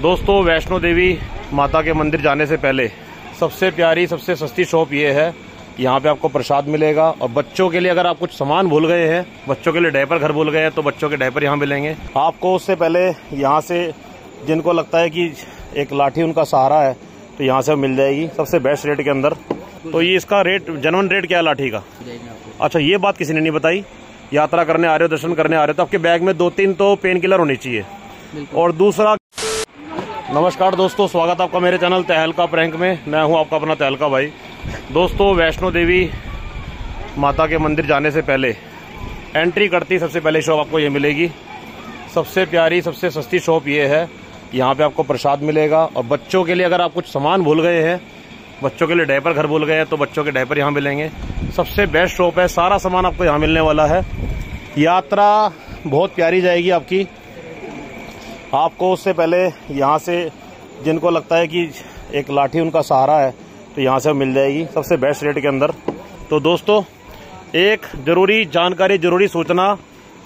दोस्तों वैष्णो देवी माता के मंदिर जाने से पहले सबसे प्यारी सबसे सस्ती शॉप ये है। यहाँ पे आपको प्रसाद मिलेगा और बच्चों के लिए अगर आप कुछ सामान भूल गए हैं बच्चों के लिए डायपर घर भूल गए हैं तो बच्चों के डायपर यहाँ मिलेंगे। आपको उससे पहले यहाँ से जिनको लगता है कि एक लाठी उनका सहारा है तो यहाँ से मिल जाएगी सबसे बेस्ट रेट के अंदर। तो ये इसका रेट जनवन रेट क्या है लाठी का? अच्छा ये बात किसी ने नहीं बताई। यात्रा करने आ रहे हो दर्शन करने आ रहे हो तो आपके बैग में दो तीन तो पेन किलर होनी चाहिए। और दूसरा नमस्कार दोस्तों, स्वागत आपका मेरे चैनल तहलका प्रैंक में। मैं हूँ आपका अपना तहलका भाई। दोस्तों, वैष्णो देवी माता के मंदिर जाने से पहले एंट्री करती सबसे पहले शॉप आपको ये मिलेगी। सबसे प्यारी, सबसे सस्ती शॉप ये है। यहाँ पे आपको प्रसाद मिलेगा और बच्चों के लिए अगर आप कुछ सामान भूल गए हैं, बच्चों के लिए डायपर घर भूल गए हैं तो बच्चों के डायपर यहाँ मिलेंगे। सबसे बेस्ट शॉप है, सारा सामान आपको यहाँ मिलने वाला है। यात्रा बहुत प्यारी जाएगी आपकी। आपको उससे पहले यहाँ से जिनको लगता है कि एक लाठी उनका सहारा है तो यहाँ से मिल जाएगी। सबसे बेस्ट रेट के अंदर। तो दोस्तों, एक ज़रूरी जानकारी, ज़रूरी सूचना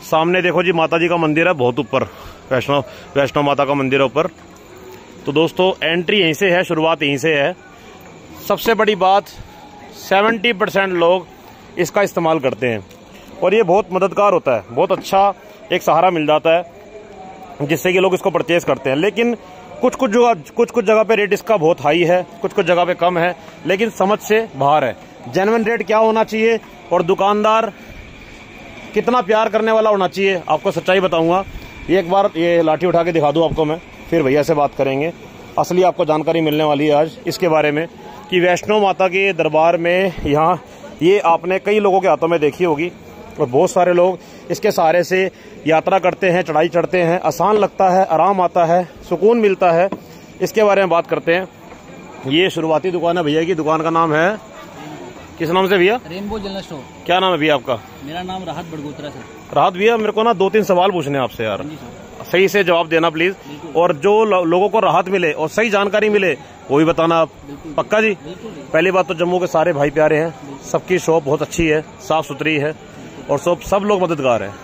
सामने देखो जी, माता जी का मंदिर है बहुत ऊपर वैष्णो वैष्णो माता का मंदिर है ऊपर। तो दोस्तों एंट्री यहीं से है, शुरुआत यहीं से है। सबसे बड़ी बात 70 परसेंट लोग इसका इस्तेमाल करते हैं। और ये बहुत मददगार होता है, बहुत अच्छा एक सहारा मिल जाता है। जिससे कि लोग इसको परचेज करते हैं। लेकिन कुछ कुछ जगह, कुछ कुछ जगह पे रेट इसका बहुत हाई है, कुछ कुछ जगह पे कम है, लेकिन समझ से बाहर है। जेनवन रेट क्या होना चाहिए और दुकानदार कितना प्यार करने वाला होना चाहिए, आपको सच्चाई बताऊँगा। एक बार ये लाठी उठा के दिखा दूँ आपको मैं, फिर भैया से बात करेंगे। असली आपको जानकारी मिलने वाली है आज इसके बारे में कि वैष्णो माता के दरबार में यहाँ, ये आपने कई लोगों के हाथों में देखी होगी। और बहुत सारे लोग इसके सहारे से यात्रा करते हैं चढ़ाई चढ़ते हैं। आसान लगता है आराम आता है सुकून मिलता है। इसके बारे में बात करते हैं। ये शुरुआती दुकान है भैया की। दुकान का नाम है किस नाम से भैया? रेनबो जनरल स्टोर क्या नाम है भैया आपका? मेरा नाम राहत बड़गोत्रा सर। राहत भैया मेरे को ना दो तीन सवाल पूछने आपसे यार। सही से जवाब देना प्लीज़। और जो लोगों को राहत मिले और सही जानकारी मिले वो भी बताना आप। पक्का जी? पहली बात तो जम्मू के सारे भाई प्यारे हैं। सबकी शॉप बहुत अच्छी है साफ़ सुथरी है। और सब सब लोग मददगार हैं।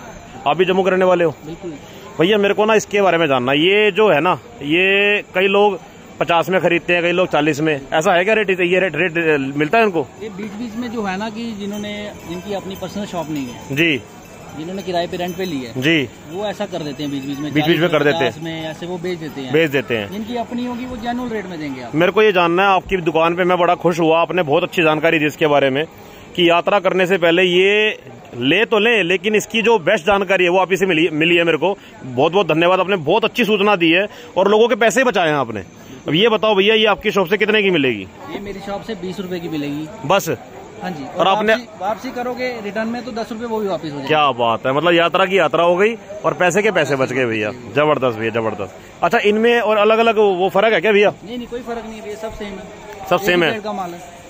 आप भी जम्मू के रहने वाले हो? बिल्कुल। भैया मेरे को ना इसके बारे में जानना ये जो है ना ये कई लोग पचास में खरीदते हैं कई लोग चालीस में। ऐसा है क्या रेट ये रेट रेट मिलता है इनको? ये बीच बीच में जो है ना कि जिन्होंने जिनकी अपनी पर्सनल शॉप नहीं है जी। जिन्होंने किराए पे रेंट पे ली है जी। वो ऐसा कर देते हैं बीच बीच में बीच-बीच में 40 कर देते हैं। में ऐसे वो बेच देते हैं। बेच देते हैं। जिनकी अपनी होगी वो जेनुअल रेट में देंगे आप। मेरे को ये जानना है आपकी दुकान पे मैं बड़ा खुश हुआ आपने बहुत अच्छी जानकारी दी इसके बारे में। कि यात्रा करने से पहले ये ले तो ले लेकिन इसकी जो बेस्ट जानकारी है वो आप ही से मिली मिली है मेरे को। बहुत बहुत धन्यवाद आपने बहुत अच्छी सूचना दी है और लोगों के पैसे बचाए हैं आपने। अब ये बताओ भैया ये आपकी शॉप से कितने की मिलेगी? ये मेरी शॉप से बीस रूपए की मिलेगी। बस। हाँ जी और और आपने- वापसी, करोगे रिटर्न में तो दस रूपए वो भी वापस हो जाएगा। क्या बात है मतलब यात्रा की यात्रा हो गई और पैसे के पैसे बच गए भैया। ज़बरदस्त भैया ज़बरदस्त। अच्छा इनमें और अलग अलग वो फ़र्क है क्या भैया? नहीं नहीं कोई फ़र्क नहीं है सब सेम है। सब सेम है।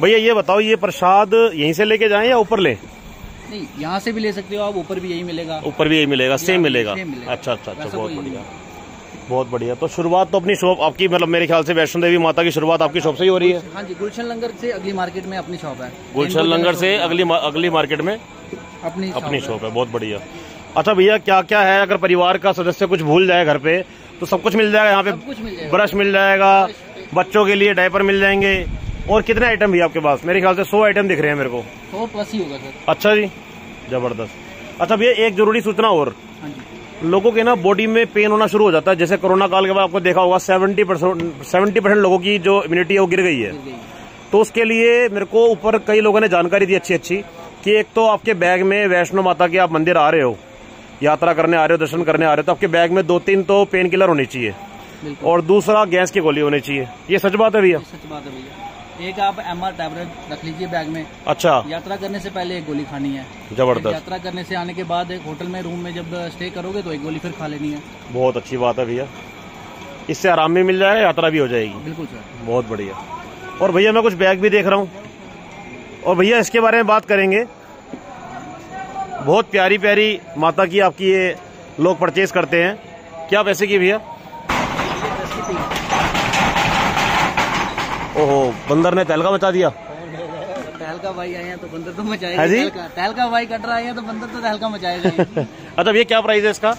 भैया ये बताओ ये प्रसाद यहीं से लेके जाएँ या ऊपर ले? नहीं यहाँ से भी ले सकते हो आप ऊपर भी यही मिलेगा। ऊपर भी यही मिलेगा सेम मिलेगा। मिलेगा। अच्छा अच्छा अच्छा बहुत बढ़िया। बहुत बढ़िया। तो शुरुआत तो अपनी शॉप आपकी मतलब मेरे ख्याल से वैष्णो देवी माता की शुरुआत आपकी शॉप से ही हो रही है। हाँ जी गुलशन लंगर से अगली मार्केट में अपनी शॉप है। गुलशन लंगर से अगली अगली मार्केट में? अपनी अपनी शॉप है बहुत बढ़िया। अच्छा भैया क्या क्या है? अगर परिवार का सदस्य कुछ भूल जाए घर पे तो सब कुछ मिल जाएगा यहाँ पे ब्रश मिल जाएगा बच्चों के लिए डायपर मिल जाएँगे। और कितने आइटम भी आपके पास? मेरे ख्याल से सौ आइटम दिख रहे हैं मेरे को। सौ प्लस ही होगा सर। अच्छा जी? ज़बरदस्त। अच्छा भैया एक ज़रूरी सूचना और। हाँ लोगों के ना बॉडी में पेन होना शुरू हो जाता है। जैसे कोरोना काल के बाद आपको देखा होगा सेवेंटी परसेंट सेवेंटी परसेंट लोगों की जो इम्यूनिटी है वो गिर गई है। तो उसके लिए मेरे को ऊपर कई लोगों ने जानकारी दी अच्छी अच्छी कि एक तो आपके बैग में वैष्णो माता के आप मंदिर आ रहे हो यात्रा करने आ रहे हो दर्शन करने आ रहे हो तो आपके बैग में दो तीन तो पेन किलर होनी चाहिए। और दूसरा गैस की गोली होनी चाहिए। ये सच बात है भैया? सच बात है भैया। एक आप एम आर टैबलेट रख लीजिए बैग में। अच्छा। यात्रा करने से पहले एक गोली खानी है। ज़बरदस्त। यात्रा करने से आने के बाद एक होटल में रूम में जब स्टे करोगे तो एक गोली फिर खा लेनी है। बहुत अच्छी बात है भैया। इससे आराम भी मिल जाएगा यात्रा भी हो जाएगी। बिल्कुल सर। बहुत बढ़िया। और भैया मैं कुछ बैग भी देख रहा हूँ। और भैया इसके बारे में बात करेंगे। बहुत प्यारी प्यारी माता की आपकी ये लोग परचेज करते हैं। क्या पैसे की भैया? ओहो बंदर ने तहलका मचा दिया। तहलका भाई आए हैं तो बंदर तो मचाएगा जी? तहलका। तहलका भाई कट रहा है तो बंदर तो तहलका मचाएगा अच्छा भैया क्या प्राइस है इसका?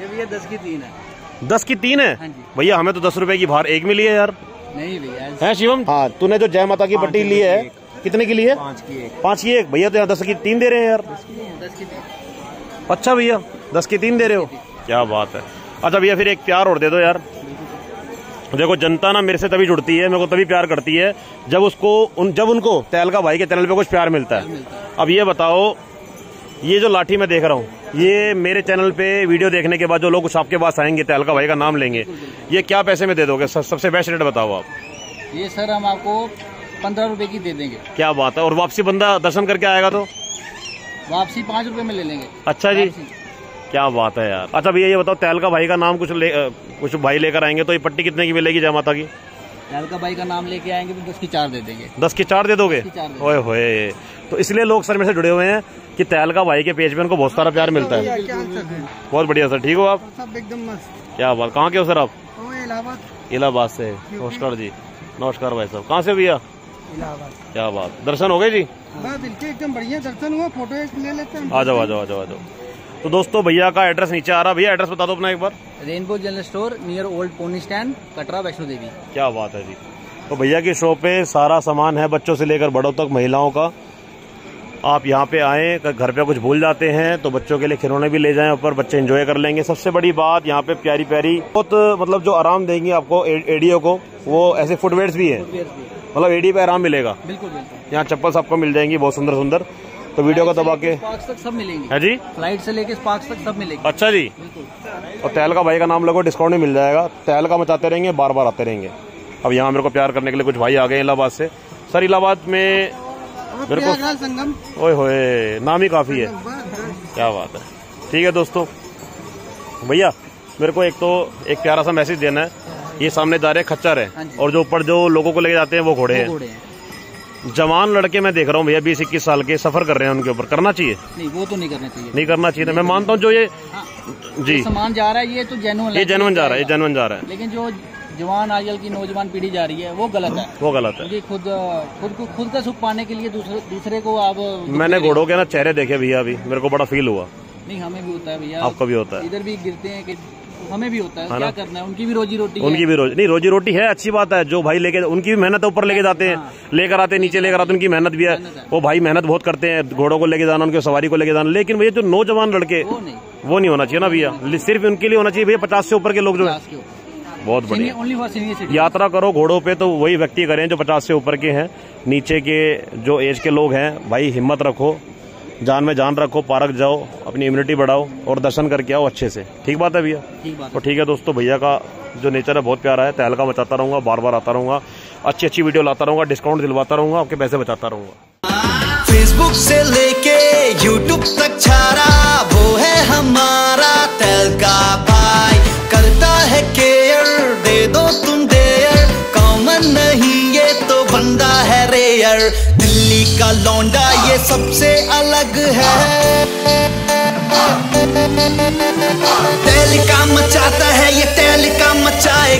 ये भैया दस की तीन है। दस की तीन है? हाँ भैया हमें तो दस रुपए की बाहर एक मिली है यार। नहीं भैया है शिवम? हाँ तूने जो जय माता की पट्टी ली है कितने की ली है? पाँच की एक। पाँच की एक। भैया तो यहाँ दस की तीन दे रहे हैं यार। दस की तीन अच्छा भैया दस की तीन दे रहे हो? क्या बात है। अच्छा भैया फिर एक प्यार और दे दो यार। देखो जनता ना मेरे से तभी जुड़ती है मेरे को तभी प्यार करती है जब उसको उन जब उनको तैलका भाई के चैनल पे कुछ प्यार मिलता है। अब ये बताओ ये जो लाठी मैं देख रहा हूँ ये मेरे चैनल पे वीडियो देखने के बाद जो लोग कुछ आपके पास आएँगे तैलका भाई का नाम लेंगे ये क्या पैसे में दे दोगे? सबसे बेस्ट रेट बताओ आप। ये सर हम आपको पंद्रह रुपए की दे देंगे। क्या बात है? और वापसी बंदा दर्शन करके आएगा तो? वापसी पाँच रुपए में ले लेंगे। अच्छा जी। क्या बात है यार। अच्छा भैया ये बताओ तैलका भाई का नाम कुछ ले कुछ भाई लेकर आएँगे तो ये पट्टी कितने की मिलेगी जय माता की? लालका भाई का नाम लेके आएँगे तो दस की चार दे देंगे। दस की चार दे दोगे? ओए होए। तो इसलिए लोग सर मेरे से जुड़े हुए हैं कि तैलका भाई के पेज पे उनको बहुत सारा प्यार मिलता है। बहुत बढ़िया सर ठीक हो आप? सब एकदम मस्त। क्या बात कहाँ के हो सर आप? इलाहाबाद। इलाहाबाद से नमस्कार जी। नमस्कार भाई साहब कहाँ से भैया? इलाहाबाद। क्या बात दर्शन हो गए जी? बिल्कुल एकदम बढ़िया दर्शन हुआ फ़ोटो ले लेते हैं। आ जाओ आ जाओ आ जाओ आ जाओ। तो दोस्तों भैया का एड्रेस नीचे आ रहा भैया एड्रेस बता दो अपना एक बार। Rainbow general store near old pony stand Katra Vaishno Devi. क्या बात है जी। तो भैया की शॉप पे सारा सामान है बच्चों से लेकर बड़ों तक महिलाओं का। आप यहाँ पे आए घर पे कुछ भूल जाते हैं तो बच्चों के लिए खिलौने भी ले जाएँ ऊपर बच्चे एंजॉय कर लेंगे। सबसे बड़ी बात यहाँ पे प्यारी प्यारी बहुत तो मतलब जो आराम देंगे आपको ए- एडियो को वो ऐसे फुटवेयर्स भी हैं। मतलब एडी पे आराम मिलेगा। बिल्कुल बिल्कुल। यहाँ चप्पल आपको मिल जाएँगी बहुत सुंदर सुंदर तो वीडियो को दबा के तक सब मिलेंगे। है जी? फ़्लाइट से लेके तक सब मिलेंगे। अच्छा जी। और तैल का भाई का नाम लगो डिस्काउंट भी मिल जाएगा। तैल का मचाते रहेंगे बार बार आते रहेंगे। अब यहाँ मेरे को प्यार करने के लिए कुछ भाई आ गए इलाहाबाद से। सर इलाहाबाद में मेरे को संगम? ओए होए नाम ही काफ़ी है। क्या बात है। ठीक है दोस्तों। भैया मेरे को एक तो एक प्यारा सा मैसेज देना है। ये सामने जा रहे खच्चर हाँ। है और जो ऊपर जो लोगों को लेके जाते हैं वो हैं। घोड़े हैं। जवान लड़के मैं देख रहा हूँ भैया बीस इक्कीस साल के सफ़र कर रहे हैं उनके ऊपर। करना चाहिए? नहीं वो तो नहीं करना चाहिए। नहीं करना चाहिए मैं मानता हूँ जो ये हाँ, जी। सामान जा रहा है ये तो जेनुअन ये जेनवन जा रहा है ये जेनवन जा रहा है। लेकिन जो जवान आजकल की नौजवान पीढ़ी जा रही है वो गलत है। वो गलत है। खुद खुद को खुद का सुख पाने के लिए दूसरे दूसरे को आप मैंने घोड़ों के ना चेहरे देखे भैया अभी मेरे को बड़ा फील हुआ। नहीं हमें भी होता है भैया। आपको भी होता है। इधर भी गिरते हैं कि हमें भी होता है क्या करना है? उनकी भी रोजी रोटी उनकी भी रोजी नहीं रोजी रोटी है अच्छी बात है। जो भाई लेके उनकी भी मेहनत ऊपर लेके जाते हैं। लेकर आते हैं नीचे लेकर आते हैं उनकी मेहनत भी है। वो भाई मेहनत बहुत करते हैं घोड़ों को लेके जाना उनकी सवारी को लेके जाना। लेकिन भैया जो नौजवान लड़के वो नहीं। वो नहीं होना चाहिए ना भैया। सिर्फ़ उनके लिए होना चाहिए भैया पचास से ऊपर के लोग जो है बहुत बढ़िया। यात्रा करो घोड़ों पे तो वही व्यक्ति करें जो पचास से ऊपर के हैं। नीचे के जो एज के लोग हैं भाई हिम्मत रखो। जान में जान रखो पार्क जाओ अपनी इम्यूनिटी बढ़ाओ और दर्शन करके आओ अच्छे से। ठीक बात है भैया? ठीक बात तो ठीक है दोस्तों भैया का जो नेचर है बहुत प्यारा है। तहलका मचाता रहूँगा बार बार आता रहूँगा अच्छी अच्छी वीडियो लाता रहूँगा डिस्काउंट दिलवाता रहूँगा आपके पैसे बचाता रहूँगा। फेसबुक से लेके यूट्यूब तक छारा वो है हमारा तहलका भाई। करता है केयर दे दो तुम देयर कॉमन नहीं ये तो बंदा है रेयर दिल्ली का लौंडा सबसे अलग है। तेल का मचाता है ये तेल का मचाए